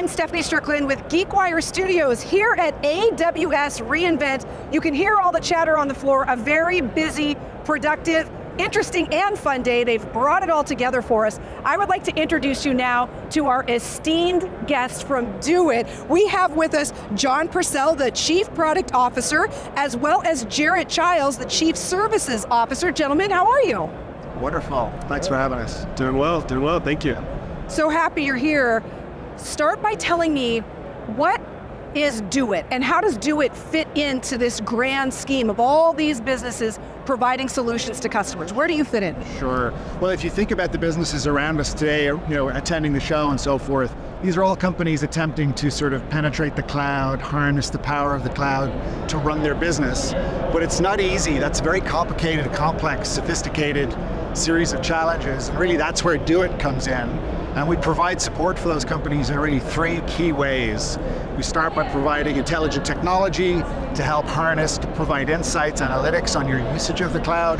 I'm Stephanie Strickland with GeekWire Studios here at AWS re:Invent. You can hear all the chatter on the floor, a very busy, productive, interesting and fun day. They've brought it all together for us. I would like to introduce you now to our esteemed guest from DoiT. We have with us John Purcell, the Chief Product Officer, as well as Jaret Chiles, the Chief Services Officer. Gentlemen, how are you? Wonderful. Thanks for having us. Doing well, doing well, thank you. So happy you're here. Start by telling me what is DoiT and how does DoiT fit into this grand scheme of all these businesses providing solutions to customers? Where do you fit in? Sure. Well, if you think about the businesses around us today, you know, attending the show and so forth, these are all companies attempting to sort of penetrate the cloud, harness the power of the cloud to run their business. But it's not easy. That's a very complicated, complex, sophisticated series of challenges. And really that's where DoiT comes in. And we provide support for those companies in really three key ways. We start by providing intelligent technology to help harness, to provide insights, analytics on your usage of the cloud.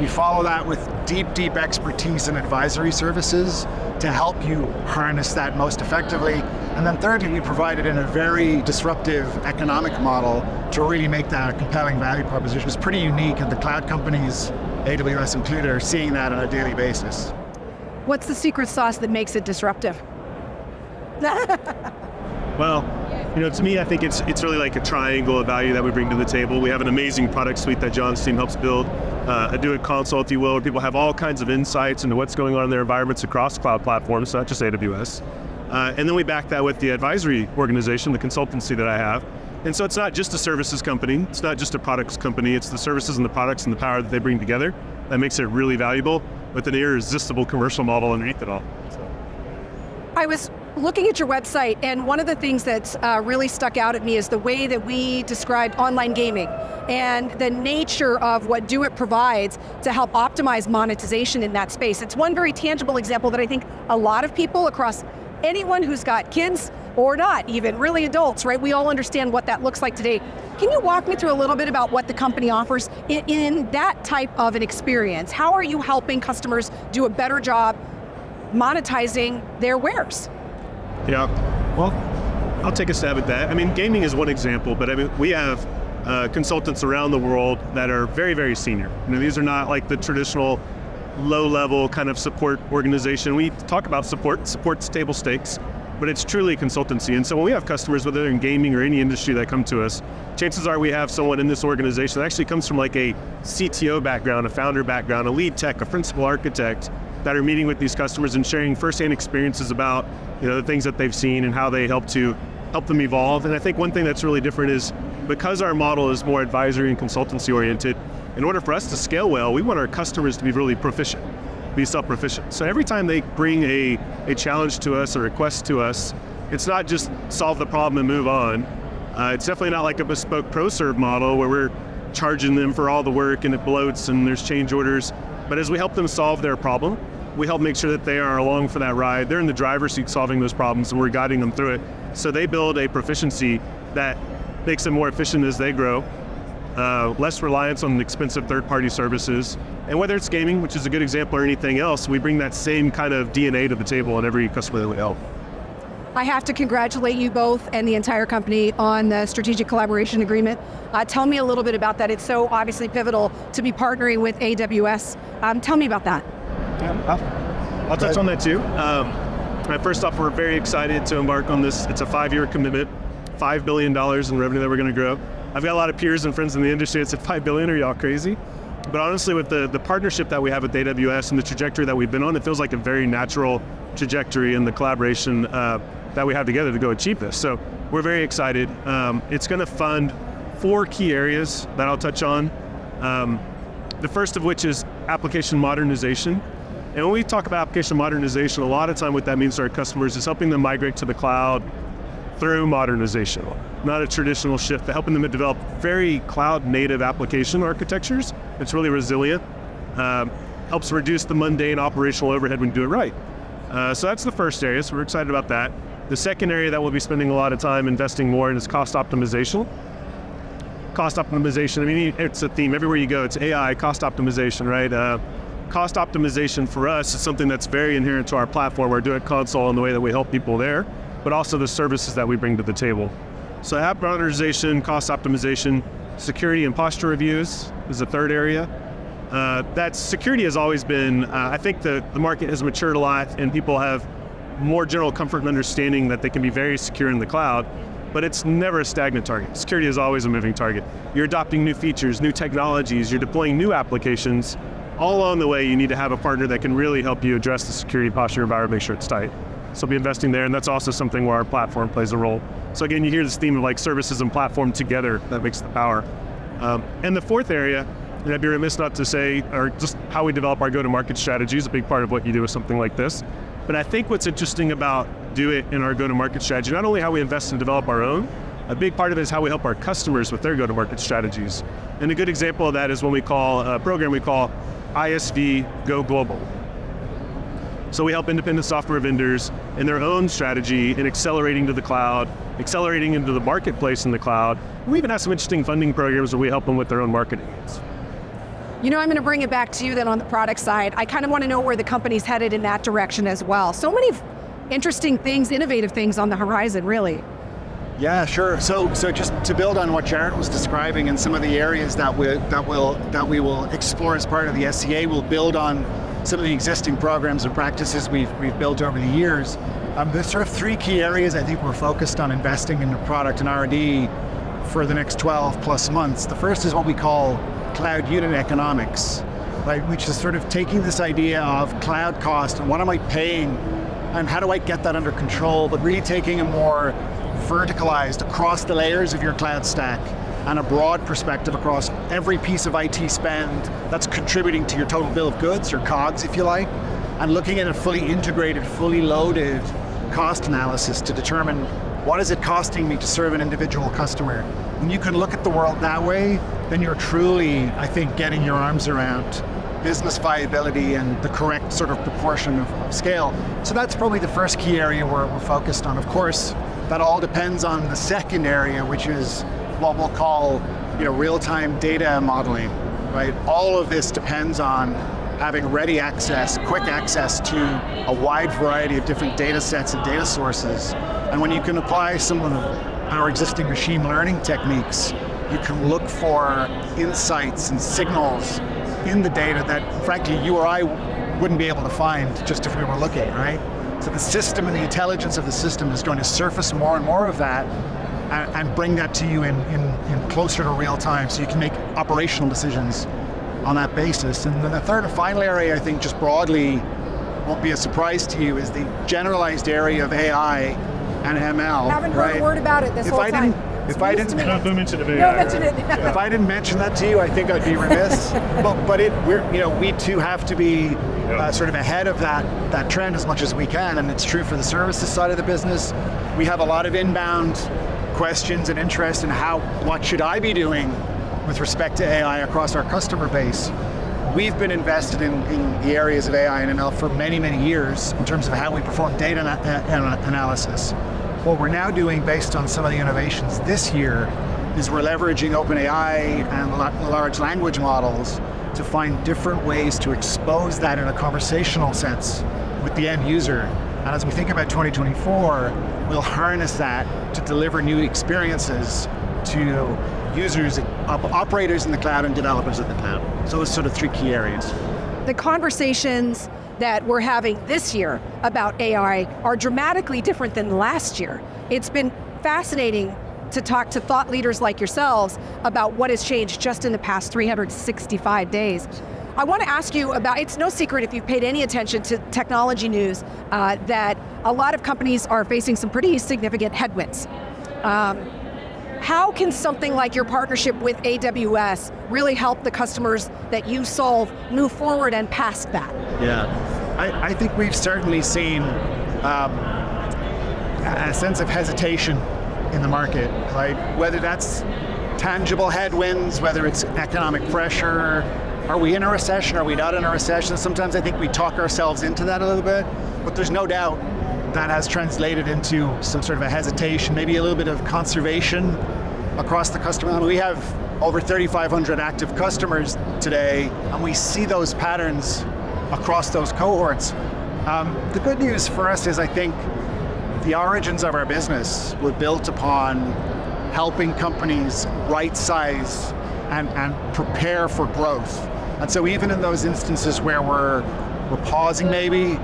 We follow that with deep, deep expertise and advisory services to help you harness that most effectively. And then thirdly, we provide it in a very disruptive economic model to really make that a compelling value proposition. It's pretty unique and the cloud companies, AWS included, are seeing that on a daily basis. What's the secret sauce that makes it disruptive? well, you know, to me, I think it's it's really like a triangle of value that we bring to the table. We have an amazing product suite that John's team helps build, uh, a DoiT console, if you will, where people have all kinds of insights into what's going on in their environments across cloud platforms, not just AWS. Uh, and then we back that with the advisory organization, the consultancy that I have. And so it's not just a services company, it's not just a products company, it's the services and the products and the power that they bring together that makes it really valuable with an irresistible commercial model underneath it all. So. I was looking at your website, and one of the things that uh, really stuck out at me is the way that we described online gaming and the nature of what DoiT provides to help optimize monetization in that space. It's one very tangible example that I think a lot of people across anyone who's got kids or not even, really adults, right? We all understand what that looks like today. Can you walk me through a little bit about what the company offers in, in that type of an experience? How are you helping customers do a better job monetizing their wares? Yeah, well, I'll take a stab at that. I mean, gaming is one example, but I mean, we have uh, consultants around the world that are very, very senior. You know, these are not like the traditional low-level kind of support organization. We talk about support, support's table stakes, but it's truly a consultancy. And so when we have customers, whether they're in gaming or any industry that come to us, chances are we have someone in this organization that actually comes from like a CTO background, a founder background, a lead tech, a principal architect, that are meeting with these customers and sharing firsthand experiences about you know, the things that they've seen and how they help to help them evolve. And I think one thing that's really different is because our model is more advisory and consultancy oriented, in order for us to scale well, we want our customers to be really proficient be self-proficient. So every time they bring a, a challenge to us, a request to us, it's not just solve the problem and move on. Uh, it's definitely not like a bespoke pro-serve model where we're charging them for all the work and it bloats and there's change orders. But as we help them solve their problem, we help make sure that they are along for that ride. They're in the driver's seat solving those problems and we're guiding them through it. So they build a proficiency that makes them more efficient as they grow, uh, less reliance on expensive third-party services, and whether it's gaming, which is a good example, or anything else, we bring that same kind of DNA to the table on every customer that we help. I have to congratulate you both and the entire company on the strategic collaboration agreement. Uh, tell me a little bit about that. It's so obviously pivotal to be partnering with AWS. Um, tell me about that. Yeah, I'll, I'll touch on that too. Um, first off, we're very excited to embark on this. It's a five-year commitment, $5 billion in revenue that we're going to grow. I've got a lot of peers and friends in the industry that said, 5 billion, are y'all crazy? But honestly, with the, the partnership that we have with AWS and the trajectory that we've been on, it feels like a very natural trajectory in the collaboration uh, that we have together to go achieve this. So we're very excited. Um, it's going to fund four key areas that I'll touch on. Um, the first of which is application modernization. And when we talk about application modernization, a lot of time what that means to our customers is helping them migrate to the cloud through modernization, not a traditional shift, but helping them to develop very cloud native application architectures. It's really resilient, um, helps reduce the mundane operational overhead when you do it right. Uh, so that's the first area, so we're excited about that. The second area that we'll be spending a lot of time investing more in is cost optimization. Cost optimization, I mean, it's a theme everywhere you go, it's AI, cost optimization, right? Uh, cost optimization for us is something that's very inherent to our platform, our DoiT console and the way that we help people there. But also the services that we bring to the table. So app modernization, cost optimization, security and posture reviews is the third area. Uh, that security has always been, uh, I think the, the market has matured a lot and people have more general comfort and understanding that they can be very secure in the cloud, but it's never a stagnant target. Security is always a moving target. You're adopting new features, new technologies, you're deploying new applications. All along the way, you need to have a partner that can really help you address the security posture environment, make sure it's tight. So be investing there, and that's also something where our platform plays a role. So again, you hear this theme of like services and platform together that makes the power. Um, and the fourth area, and I'd be remiss not to say, or just how we develop our go-to-market strategy is a big part of what you do with something like this. But I think what's interesting about DoiT in our go-to-market strategy, not only how we invest and develop our own, a big part of it is how we help our customers with their go-to-market strategies. And a good example of that is when we call a program we call ISV Go Global. So we help independent software vendors in their own strategy in accelerating to the cloud, accelerating into the marketplace in the cloud. We even have some interesting funding programs where we help them with their own marketing needs. You know, I'm going to bring it back to you then on the product side. I kind of want to know where the company's headed in that direction as well. So many interesting things, innovative things on the horizon, really. Yeah, sure. So, so just to build on what Jaret was describing and some of the areas that we that will that we will explore as part of the SCA, we'll build on some of the existing programs and practices we've we've built over the years. Um, there's sort of three key areas I think we're focused on investing in the product and R&D for the next 12 plus months. The first is what we call cloud unit economics, right? Which is sort of taking this idea of cloud cost and what am I paying and how do I get that under control, but really taking a more verticalized across the layers of your cloud stack and a broad perspective across every piece of IT spend that's contributing to your total bill of goods, or COGS if you like, and looking at a fully integrated, fully loaded cost analysis to determine what is it costing me to serve an individual customer. When you can look at the world that way, then you're truly, I think, getting your arms around business viability and the correct sort of proportion of, of scale. So that's probably the first key area where we're focused on. Of course, that all depends on the second area, which is what we'll call you know, real-time data modeling, right? All of this depends on having ready access, quick access to a wide variety of different data sets and data sources. And when you can apply some of our existing machine learning techniques, you can look for insights and signals in the data that frankly you or I wouldn't be able to find just if we were looking, right? So the system and the intelligence of the system is going to surface more and more of that and, and bring that to you in, in, in closer to real time so you can make operational decisions on that basis. And then the third and final area, I think just broadly, won't be a surprise to you, is the generalized area of AI and ML. Haven't heard right? a word about it this if whole I time. Didn't, if I didn't, Don't mention it. No, mention it. if I didn't mention that to you, I think I'd be remiss. but but it, we're you know we too have to be uh, sort of ahead of that that trend as much as we can, and it's true for the services side of the business. We have a lot of inbound questions and interest in how what should I be doing with respect to AI across our customer base. We've been invested in, in the areas of AI and ML for many, many years in terms of how we perform data ana analysis. What we're now doing based on some of the innovations this year is we're leveraging OpenAI and large language models to find different ways to expose that in a conversational sense with the end user. And as we think about 2024, we'll harness that to deliver new experiences to users, operators in the cloud and developers in the cloud. So it's sort of three key areas. The conversations that we're having this year about AI are dramatically different than last year. It's been fascinating to talk to thought leaders like yourselves about what has changed just in the past 365 days. I want to ask you about, it's no secret if you've paid any attention to technology news, uh, that a lot of companies are facing some pretty significant headwinds. Um, how can something like your partnership with AWS really help the customers that you solve move forward and past that? Yeah, I, I think we've certainly seen um, a sense of hesitation in the market, right? Whether that's tangible headwinds, whether it's economic pressure, are we in a recession, are we not in a recession? Sometimes I think we talk ourselves into that a little bit, but there's no doubt that has translated into some sort of a hesitation, maybe a little bit of conservation across the customer. We have over 3,500 active customers today, and we see those patterns across those cohorts. Um, the good news for us is I think the origins of our business were built upon helping companies right size and, and prepare for growth. And so even in those instances where we're, we're pausing maybe,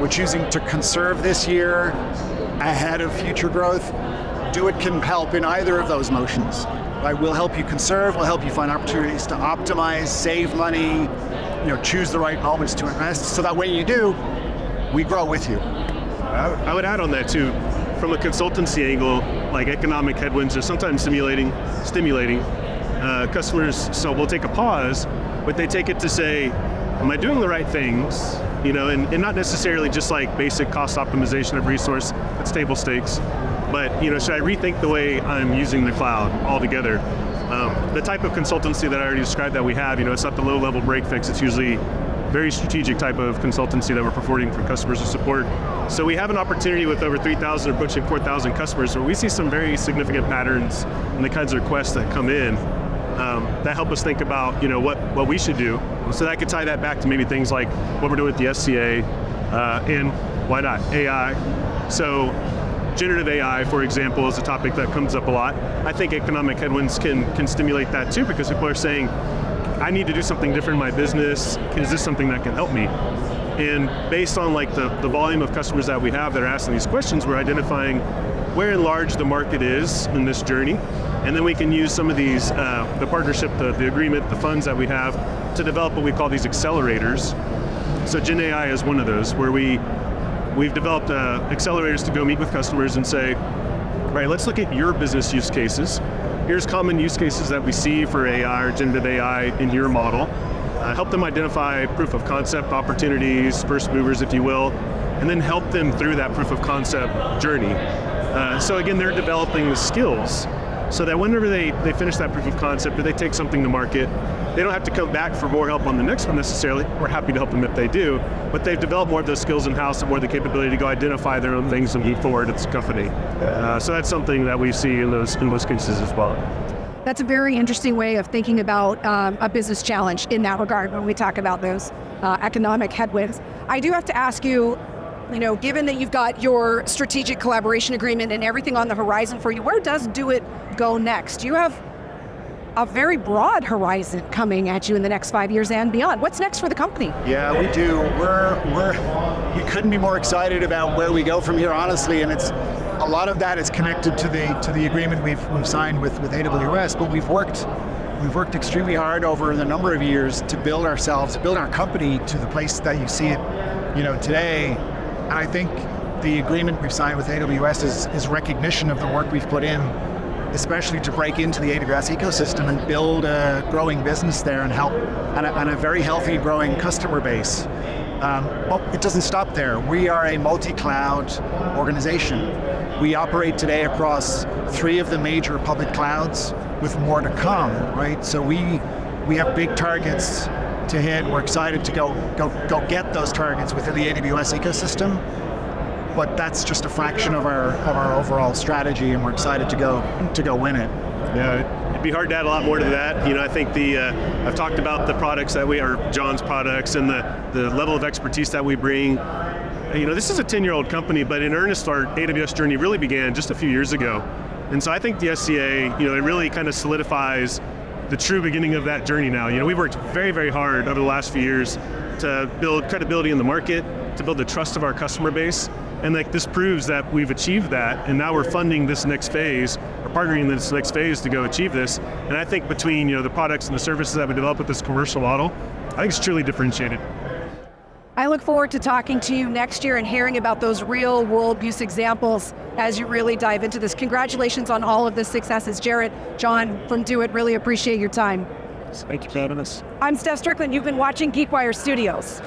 we're choosing to conserve this year ahead of future growth, DoiT can help in either of those motions. Right? We'll help you conserve, we'll help you find opportunities to optimize, save money, you know, choose the right moments to invest, so that when you do, we grow with you. I would add on that too, from a consultancy angle, like economic headwinds are sometimes stimulating, stimulating. Uh, customers, so we'll take a pause, but they take it to say, am I doing the right things? You know, and, and not necessarily just like basic cost optimization of resource, it's table stakes. But you know, should I rethink the way I'm using the cloud altogether? Um, the type of consultancy that I already described that we have, you know, it's not the low-level break fix. It's usually very strategic type of consultancy that we're performing for customers to support. So we have an opportunity with over 3,000 approaching 4,000 customers where we see some very significant patterns in the kinds of requests that come in um, that help us think about you know what, what we should do. So that could tie that back to maybe things like what we're doing with the SCA uh, and why not AI. So generative AI, for example, is a topic that comes up a lot. I think economic headwinds can, can stimulate that too because people are saying, I need to do something different in my business. Is this something that can help me? And based on like the, the volume of customers that we have that are asking these questions, we're identifying where in large the market is in this journey and then we can use some of these, uh, the partnership, the, the agreement, the funds that we have to develop what we call these accelerators. So Gen AI is one of those where we, we've developed uh, accelerators to go meet with customers and say, right, let's look at your business use cases. Here's common use cases that we see for AI or generative AI in your model. Uh, help them identify proof of concept opportunities, first movers if you will, and then help them through that proof of concept journey. Uh, so again, they're developing the skills so that whenever they, they finish that proof of concept or they take something to market, they don't have to come back for more help on the next one necessarily. We're happy to help them if they do, but they've developed more of those skills in-house and more the capability to go identify their own things and move forward as a company. Uh, so that's something that we see in those, in those cases as well. That's a very interesting way of thinking about um, a business challenge in that regard when we talk about those uh, economic headwinds. I do have to ask you, you know, given that you've got your strategic collaboration agreement and everything on the horizon for you, where does DoiT go next? You have a very broad horizon coming at you in the next five years and beyond. What's next for the company? Yeah, we do. We're we're we couldn't be more excited about where we go from here, honestly. And it's a lot of that is connected to the to the agreement we've we've signed with with AWS. But we've worked we've worked extremely hard over the number of years to build ourselves, build our company to the place that you see it, you know, today. And I think the agreement we've signed with AWS is, is recognition of the work we've put in especially to break into the AWS ecosystem and build a growing business there and help, and a, and a very healthy growing customer base. Um, but it doesn't stop there. We are a multi-cloud organization. We operate today across three of the major public clouds with more to come, right? So we, we have big targets to hit. We're excited to go, go, go get those targets within the AWS ecosystem but that's just a fraction of our of our overall strategy, and we're excited to go to go win it. Yeah, it'd be hard to add a lot more to that. You know, I think the uh, I've talked about the products that we are John's products and the the level of expertise that we bring. You know, this is a 10-year-old company, but in earnest, our AWS journey really began just a few years ago. And so I think the SCA, you know, it really kind of solidifies the true beginning of that journey now. You know, we've worked very, very hard over the last few years to build credibility in the market, to build the trust of our customer base, and like this proves that we've achieved that, and now we're funding this next phase, or partnering in this next phase to go achieve this. And I think between you know the products and the services that we develop with this commercial model, I think it's truly differentiated. I look forward to talking to you next year and hearing about those real world use examples as you really dive into this. Congratulations on all of the successes. Jaret, John from DoiT, really appreciate your time. Thank you for having us. I'm Steph Strickland. You've been watching GeekWire Studios.